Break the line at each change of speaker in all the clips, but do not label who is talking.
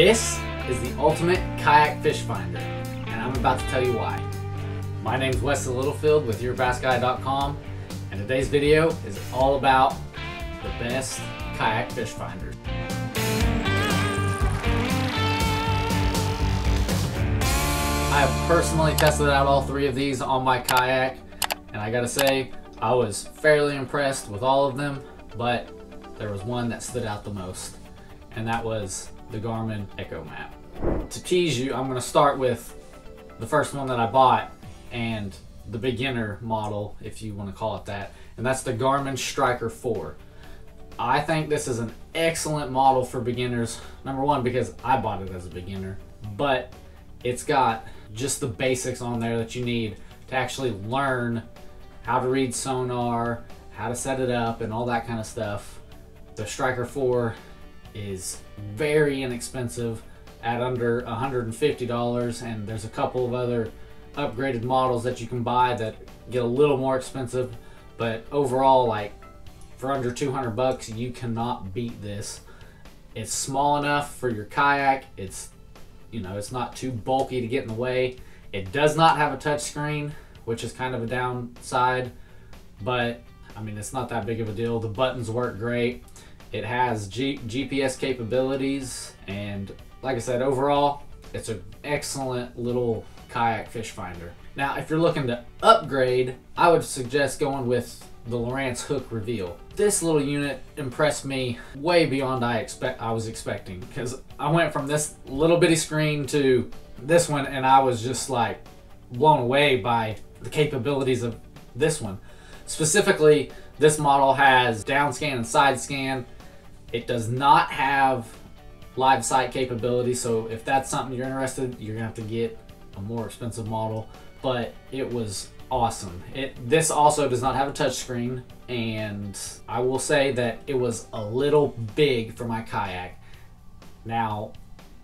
This is the ultimate kayak fish finder, and I'm about to tell you why. My name is Wesley Littlefield with YourBassGuy.com, and today's video is all about the best kayak fish finders. I have personally tested out all three of these on my kayak, and I gotta say, I was fairly impressed with all of them, but there was one that stood out the most, and that was the Garmin Echo Map. To tease you, I'm gonna start with the first one that I bought and the beginner model, if you wanna call it that, and that's the Garmin Striker 4. I think this is an excellent model for beginners. Number one, because I bought it as a beginner, but it's got just the basics on there that you need to actually learn how to read sonar, how to set it up, and all that kind of stuff. The Striker 4 is very inexpensive at under $150, and there's a couple of other upgraded models that you can buy that get a little more expensive, but overall, like for under 200 bucks, you cannot beat this. It's small enough for your kayak. It's you know, it's not too bulky to get in the way. It does not have a touch screen, which is kind of a downside, but I mean, it's not that big of a deal. The buttons work great. It has G GPS capabilities, and like I said, overall, it's an excellent little kayak fish finder. Now, if you're looking to upgrade, I would suggest going with the Lowrance Hook Reveal. This little unit impressed me way beyond I expect I was expecting because I went from this little bitty screen to this one and I was just like blown away by the capabilities of this one. Specifically, this model has down scan and side scan. It does not have live sight capability, so if that's something you're interested, you're gonna have to get a more expensive model. But it was awesome. It this also does not have a touchscreen, and I will say that it was a little big for my kayak. Now,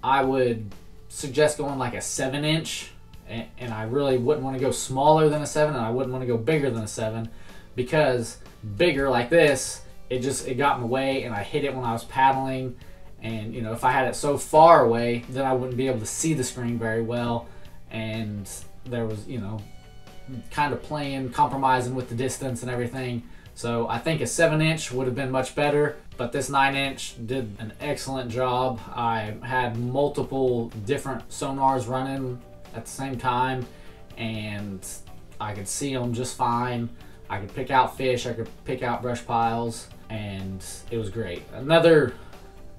I would suggest going like a seven inch, and, and I really wouldn't want to go smaller than a seven, and I wouldn't want to go bigger than a seven, because bigger like this, it just it got in the way, and I hit it when I was paddling. And you know, if I had it so far away, then I wouldn't be able to see the screen very well. And there was, you know, kind of playing, compromising with the distance and everything. So I think a 7 inch would have been much better, but this 9 inch did an excellent job. I had multiple different sonars running at the same time, and I could see them just fine. I could pick out fish, I could pick out brush piles, and it was great. Another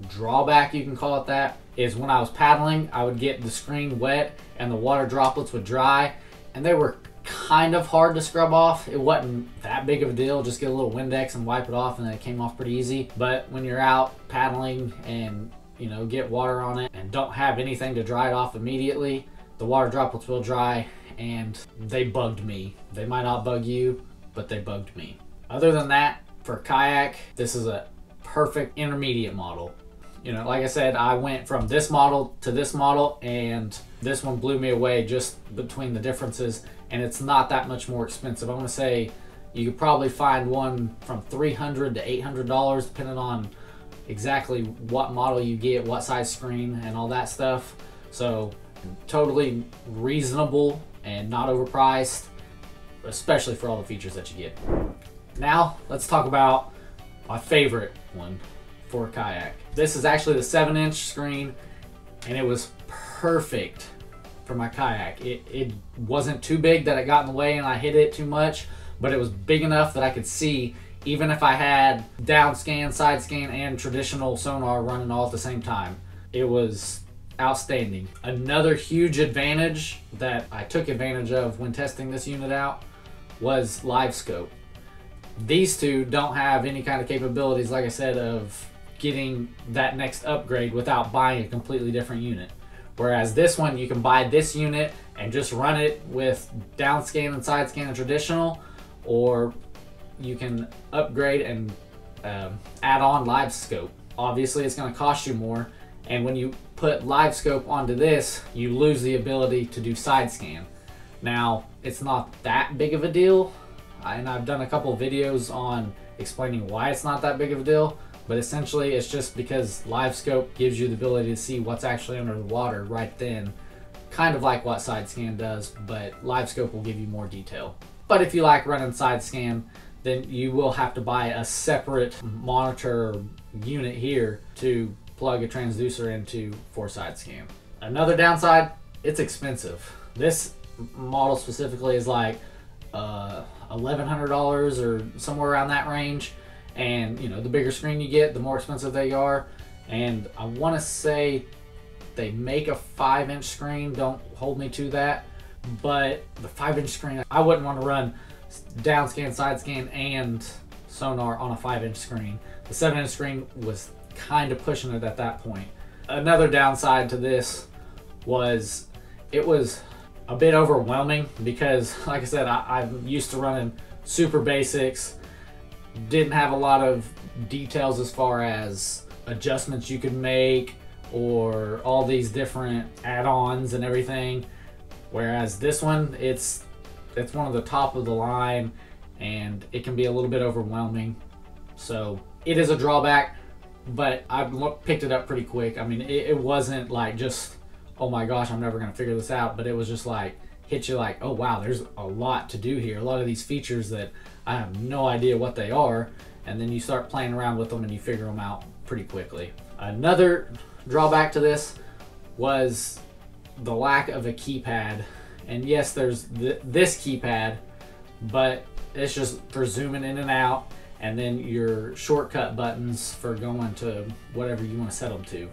drawback, you can call it that, is when I was paddling, I would get the screen wet and the water droplets would dry, and they were kind of hard to scrub off. It wasn't that big of a deal. Just get a little Windex and wipe it off and then it came off pretty easy. But when you're out paddling and you know get water on it and don't have anything to dry it off immediately, the water droplets will dry and they bugged me. They might not bug you, but they bugged me. Other than that, for kayak, this is a perfect intermediate model. You know, like I said, I went from this model to this model and this one blew me away just between the differences and it's not that much more expensive. I'm gonna say you could probably find one from 300 to 800 dollars depending on exactly what model you get, what size screen, and all that stuff. So totally reasonable and not overpriced, especially for all the features that you get. Now let's talk about my favorite one for kayak. This is actually the 7 inch screen and it was perfect for my kayak. It, it wasn't too big that it got in the way and I hit it too much, but it was big enough that I could see even if I had down scan, side scan, and traditional sonar running all at the same time. It was outstanding. Another huge advantage that I took advantage of when testing this unit out was LiveScope. These two don't have any kind of capabilities, like I said, of getting that next upgrade without buying a completely different unit. Whereas this one, you can buy this unit and just run it with down scan and side scan and traditional, or you can upgrade and um, add on LiveScope. Obviously, it's going to cost you more, and when you put LiveScope onto this, you lose the ability to do side scan. Now, it's not that big of a deal, and I've done a couple videos on explaining why it's not that big of a deal, but essentially it's just because LiveScope gives you the ability to see what's actually under the water right then kind of like what side scan does but LiveScope will give you more detail. But if you like running side scan then you will have to buy a separate monitor unit here to plug a transducer into for side scan another downside it's expensive. This model specifically is like uh, $1100 or somewhere around that range. And you know the bigger screen you get the more expensive they are. And i want to say they make a five inch screen. Don't hold me to that. But the five inch screen i wouldn't want to run down scan side scan and sonar on a five inch screen. The seven inch screen was kind of pushing it at that point. Another downside to this was it was a bit overwhelming because like i said I, i'm used to running super basics. Didn't have a lot of details as far as adjustments you could make or all these different add-ons and everything. Whereas this one it's it's one of the top of the line and it can be a little bit overwhelming. So it is a drawback but I picked it up pretty quick. I mean it, it wasn't like just oh my gosh I'm never gonna figure this out but it was just like hit you like oh wow there's a lot to do here a lot of these features that I have no idea what they are. And then you start playing around with them and you figure them out pretty quickly. Another drawback to this was the lack of a keypad. And yes, there's th this keypad, but it's just for zooming in and out and then your shortcut buttons for going to whatever you want to set them to.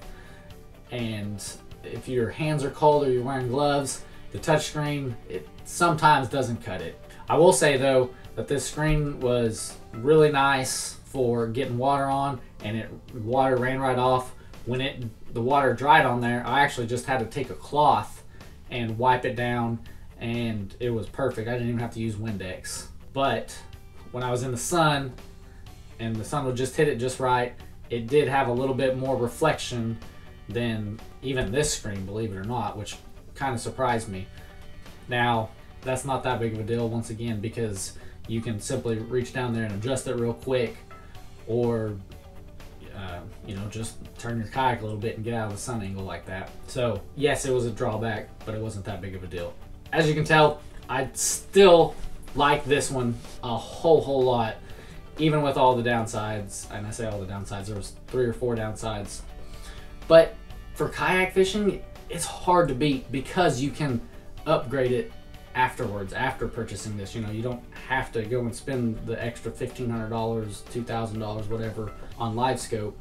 And if your hands are cold or you're wearing gloves, the touchscreen, it sometimes doesn't cut it. I will say though, that this screen was really nice for getting water on and it water ran right off. When it the water dried on there, I actually just had to take a cloth and wipe it down and it was perfect. I didn't even have to use Windex. But when I was in the sun and the sun would just hit it just right, it did have a little bit more reflection than even this screen, believe it or not, which kind of surprised me. Now, that's not that big of a deal once again because you can simply reach down there and adjust it real quick or uh, you know just turn your kayak a little bit and get out of the sun angle like that. So yes it was a drawback but it wasn't that big of a deal. As you can tell I still like this one a whole whole lot even with all the downsides. And I say all the downsides there was three or four downsides but for kayak fishing it's hard to beat because you can upgrade it afterwards, after purchasing this. You know, you don't have to go and spend the extra $1,500, $2,000, whatever on LiveScope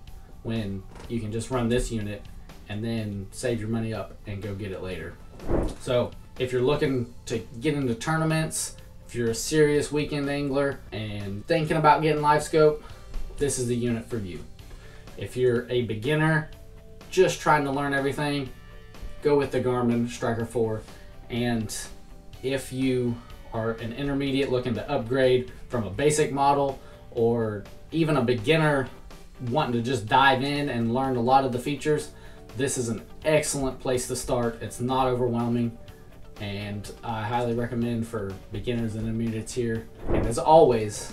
when you can just run this unit and then save your money up and go get it later. So if you're looking to get into tournaments, if you're a serious weekend angler and thinking about getting LiveScope, this is the unit for you. If you're a beginner, just trying to learn everything, go with the Garmin Striker 4 and if you are an intermediate looking to upgrade from a basic model or even a beginner wanting to just dive in and learn a lot of the features, this is an excellent place to start. It's not overwhelming and I highly recommend for beginners and intermediates here. And as always,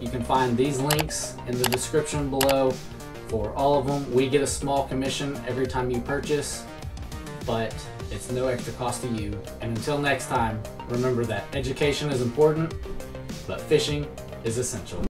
you can find these links in the description below for all of them. We get a small commission every time you purchase, but it's no extra cost to you. And until next time, remember that education is important, but fishing is essential.